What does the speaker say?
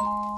you